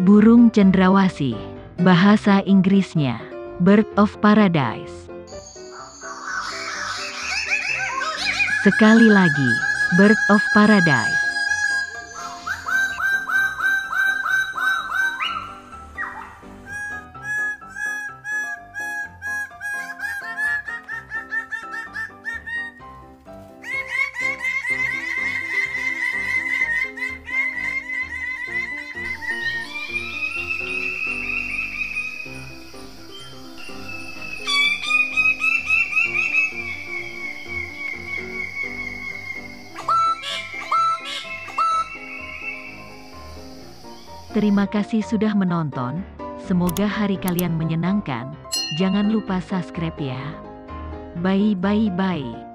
Burung cendrawasih. Bahasa Inggrisnya, Bird of Paradise. Sekali lagi, Bird of Paradise. Terima kasih sudah menonton. Semoga hari kalian menyenangkan. Jangan lupa subscribe ya. Bye bye bye.